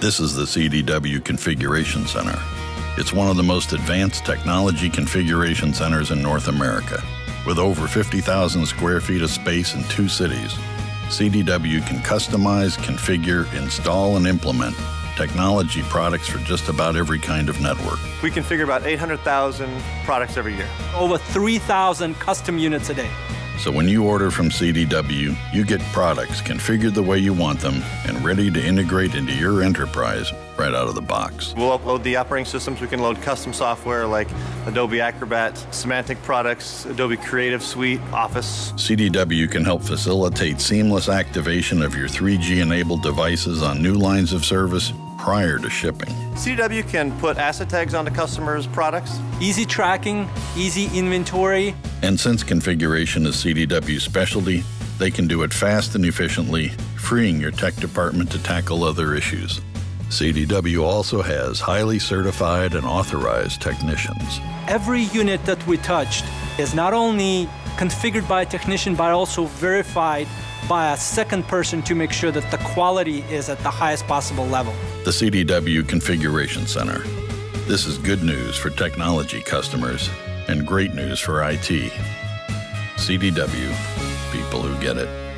This is the CDW Configuration Center. It's one of the most advanced technology configuration centers in North America. With over 50,000 square feet of space in two cities, CDW can customize, configure, install, and implement technology products for just about every kind of network. We configure about 800,000 products every year. Over 3,000 custom units a day. So when you order from CDW, you get products configured the way you want them and ready to integrate into your enterprise right out of the box. We'll upload the operating systems. We can load custom software like Adobe Acrobat, Symantec products, Adobe Creative Suite, Office. CDW can help facilitate seamless activation of your 3G enabled devices on new lines of service prior to shipping. CDW can put asset tags onto customers' products. Easy tracking, easy inventory. And since configuration is CDW's specialty, they can do it fast and efficiently, freeing your tech department to tackle other issues. CDW also has highly certified and authorized technicians. Every unit that we touched is not only configured by a technician but also verified by a second person to make sure that the quality is at the highest possible level. The CDW Configuration Center. This is good news for technology customers and great news for IT. CDW, people who get it.